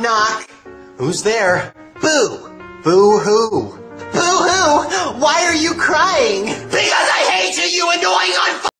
knock. Who's there? Boo. Boo hoo. Boo hoo! Why are you crying? Because I hate you, you annoying